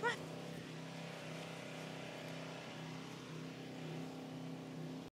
Come on.